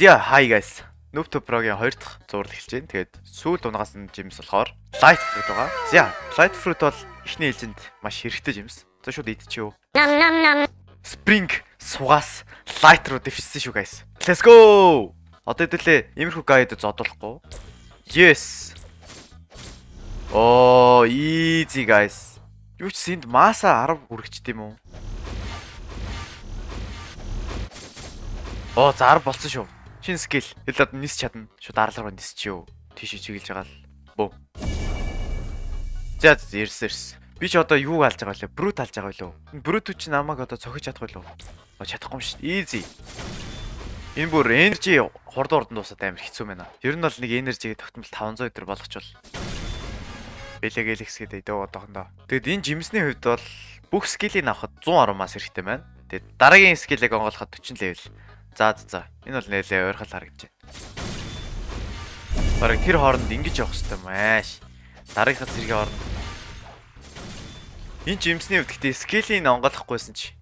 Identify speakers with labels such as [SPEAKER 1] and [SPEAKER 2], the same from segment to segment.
[SPEAKER 1] За хай guys. Noob Pro-гийн 2 дахь зураг эхэлж байна. Тэгээд сүүл дунгаас нь жимс болохоор Light Fruit байгаа. За, Light Fruit бол ихний ээлжинд маш хэрэгтэй жимс. За шууд идчихв.
[SPEAKER 2] Нам нам нам.
[SPEAKER 1] Spring сугаас Light руу дэвшсэн шүү guys. Let's go. Одоо хэдүүлээ иймэрхүү гайд зодуулахгүй. Yes. Оо, easy guys. Юу ч энд маса 10 хүрэгчтэй юм уу? Оо, за 10 болсон шүү. Шин скил. Хэлээд нис чадна. Шууд арлаар нис чи юу. Тийш чиглэж байгаа л. Бөө. За ирсэн ирсэн. Би ч одоо юу алж байгаа лээ? Брут алж байгаа лөө. Брут чи намайг одоо цохиж чадахгүй лөө. Чадахгүй юм шүү. Easy. Энэ бүр энержи хурд хурдан дуусаад амар хэцүү байна. Ер нь бол нэг энержиг тогтмол 500 өдр болгочвол Бэлэг эликс гэдэг дөө одоохондоо. Тэгэд энэ жимсний хувьд бол бүх скилийг авахд 110 мас хэрэгтэй байна. Тэгэд дараагийн скилийг онгоолоход 40 левел. За за. Энэ бол нэлээ ойрхол харагдаж байна. Бараг тэр хооронд ингэж явах хэрэгтэй маш. Дараагийнхаа зэргийн хооронд. Энэ жимсний хувьд гэхдээ скелийн онгоолохгүйсэн чи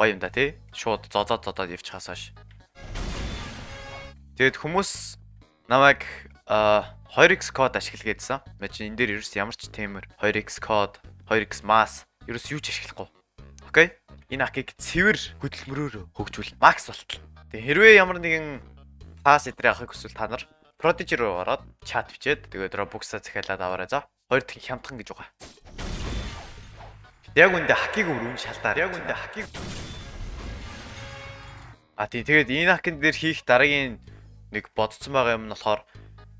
[SPEAKER 1] гоё юм да тий. Шууд зодоод зодоод явчихаас хойш. Тэгэд хүмүүс намайг 2x код ашигла гэдсэн. Мэж энэ дээр ерөөс ямар ч темэр 2x код, 2x mass ерөөс юу ч ашиглахгүй. Окей? Энэ акийг цэвэр хөдөлмөрөөр хөгжүүл. Макс болтол. Тэгээ хэрвээ ямар нэгэн пас эдрээ авахыг хүсвэл та нар Prodigy руу ороод чат бичээд тэгээд Robux-а захиалаад аваарай за. Хоёр дахин хямдхан гэж байгаа. Яг үндэ хакийг өрүүн шалтаар. Яг үндэ хакийг А тийм тэгээд энэ хакин дээр хийх дараагийн нэг бодцсон байгаа юм нь болохоор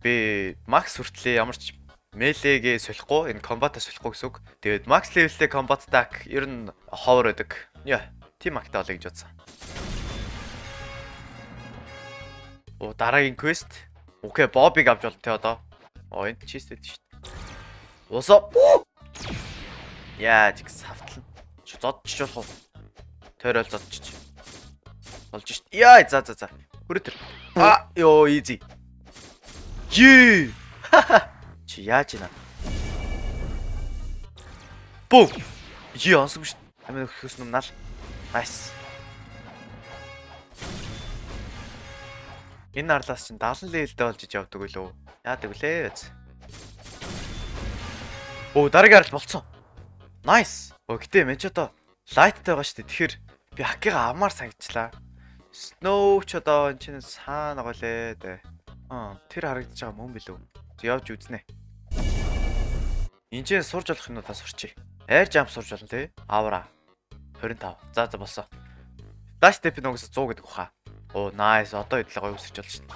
[SPEAKER 1] би макс хүртлээ ямар ч мелегээ солихгүй энэ комбата солихгүй гэсэн үг. Тэгээд макс левелтэй комбат так ер нь ховор байдаг. Яа, тим актай болоё гэж бодсон. Оо дараагийн квест. Окей, бобыг авч бол тэ одоо. Оо энд чистээд шүү дээ. Усаа. Яа, чиг савтлан. Чи зодчих болох уу? Тойрол зодчих. Болж шít. Яа, за за за. Хүрээ тэр. А, ёо, easy. Жи. Чи яаж ийна? Бум. Жи онсог шít. Амин өгөхөөс юм нал. Nice. Энэ арлаас чинь 70 левелдээ болж иж явдаг үлээ. Яадаг үлээ. Оо дараагийн арал болцсон. Nice. Оо гэтээ мэн ч одоо лайттай байгаа шүү дээ. Тэгэхээр би хакига авмаар санагчлаа. Snow ч одоо энэ чинь саана голээ дээ. Аа тэр харагдаж байгаа мөн билүү. Явж үзнэ. Энд чинь сурж болох юм уу та сурчий. Air jump сурж болно тий. Авра. 25. За за болсон. Dash step нь угсаа 100 гэдэг баха. Оо nice. Одоо хэдлээ гоё үсэрч болж шин.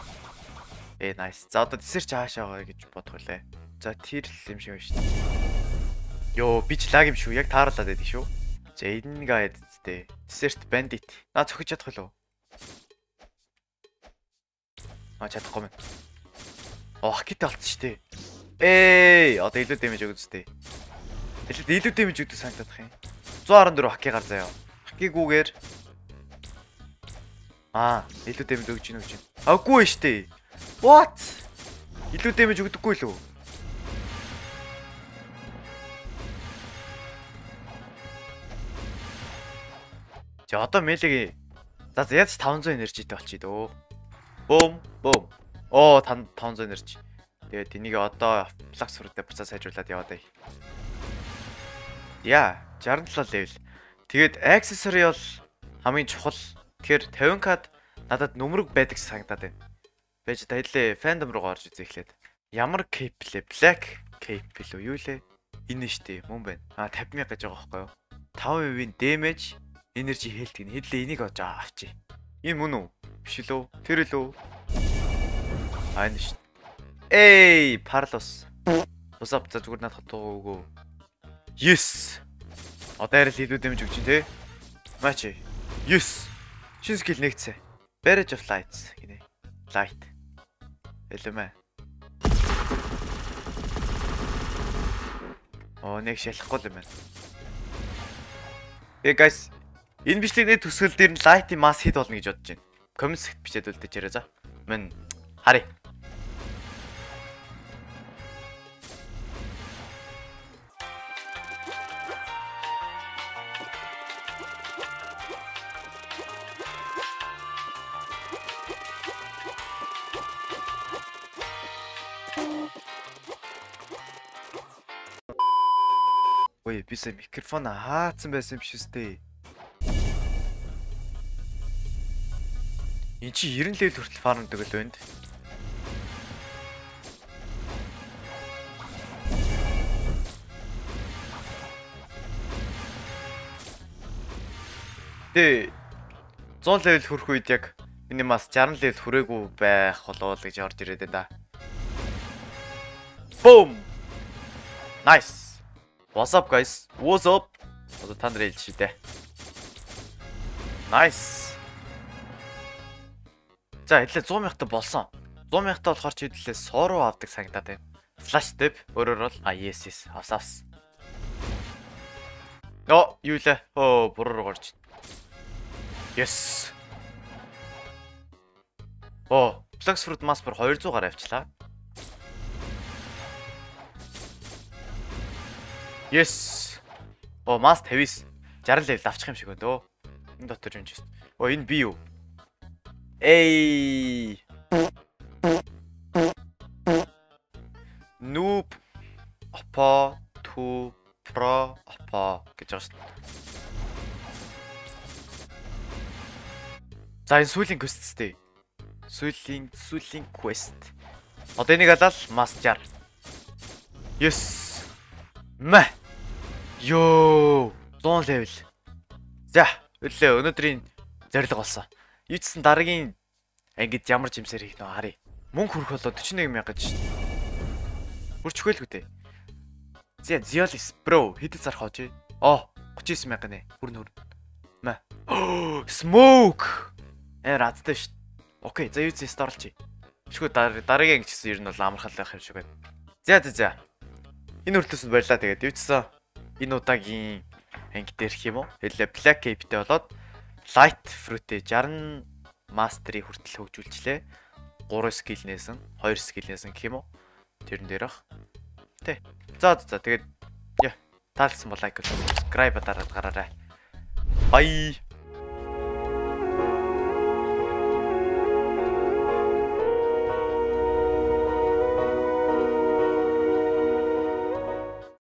[SPEAKER 1] Ээ nice. За одоо десерт хаашаа гоё гэж бодох үлээ. За тэр л юм шиг байна шүү. Йоо би ч лаг юм шүү. Яг таарлаад байдаг шүү. Энэ гайд зтэй. Десерт bandit. Наа цохиж чадах уу? Аа чадахгүй мэн. Оо хакит алдсан дээ. Эй, одоо илүү дэмэж өгдөө зтэй. Илүү илүү дэмэж өгдөө санагдах юм. 114 хаки гар заяа. Хакигүүгээр Аа, илүү дэмэж өгч өгч гин. Аггүй штэ. What? Илүү дэмэж өгдөггүй лөө. За одоо мэлэг За яаж 500 энержитэй болчих дөө. Бум, бум. Оо 500 энержи. Тэгээд энийг одоо флакс хүрдээ буцаа сайжруулад яваад бай. Яа, 67 левел. Тэгээд accessory бол хамгийн чухал Тэгэхээр 50к надад нүмерэг байдаг санагдаад байна. Бэж таялаа фэндом руу гарч үзье эхлээд. Ямар кейп лээ? Black кейп билүү юу лээ? Энэ штэ мөн байна. А 50 мянга гэж байгаа байхгүй юу? 5%-ийн damage, energy health гин хэдлээ энийг олж авчи. Энэ мөн үү? Биш лөө? Тэр лөө? А энэ штэ. Эй, Парлос. Усап за зүгээр надад хатуу өгөө. Yes. Одоо арай л илүү дэмж өгч те. Мачи. Yes. Шин скил нэгцээ. Barrage of Lights гинэ. Light. Элэмэ. Оо нэг шалахгүй юм байна. Э guys, энэ бичлэгний төсгөл дээр нь light-ийн mass hit болно гэж бодож байна. Comments бичээд үлдээж яриа за. Мэн харъя. Ой, би сая микрофон хаацсан байсан шиг үстэй. Энд чи 90 левел хүртэл фармдаг л байна. Тэ 100 левел хүрэх үед яг миний мас 60 левел хүрээгүй байх болов гэж орж ирээд да. Boom. Nice. What's up guys? What's up? Одоо та нарыг хэлж шидэ. Nice. За хэлээ 100 мянгата болсон. 100 мянгата болохоор чи хэдлээ сороо авдаг санагдаад байна. Flash step өөрөөр бол а yes yes авс авс. Оо юу лээ? Оо буруу руу гарч. Yes. Оо, Flex Fruit Master 200 гараа авчлаа. Yes. Оо, Mass 59. 60 level авчих юм шиг байна дөө. Энэ дотор юм чист. Оо, энэ би юу? Эй. Noob опа ту про опа гэж байгаа шүү дээ. За энэ сүүлийн quest сте. Сүүлийн сүүлийн quest. Одоо энийг алал master. Yes. Мэ. Йоо, 100 level. За, өглөө өнөөдрийн зорилго болсон. Юуцсан дараагийн ангид ямар жимсээр хийх нөө харъя. Мөнгө хүрэх болоо 41 мянга гэж. Хүрчихвэлгүй дээ. За, Ziolis bro хэдэд зарах очие. Оо, 39 мянга нэ. Хүрн хүрн. Мэ. Smoke. Ээр азтай шүү. Окей, за юу зэст орлчих. Шгүй дараагийн ангич гэсэн ер нь бол амархал байх юм шиг байна. За за за. Энэ хүртлээс баярлаа тэгээд юуцсан энэ удаагийн анги дээрх юм уу? Хэлээ Black Cape-тэй болоод Light Fruit-тэй 60 Mastery хүртэл хөгжүүлжлээ. 3 skill нээсэн, 2 skill нээсэн гэх юм уу? Тэрэн дээр ах. Тэ. За за тэгээд яа таалсан бол лайк, subscribe дараад гараарай. Bye.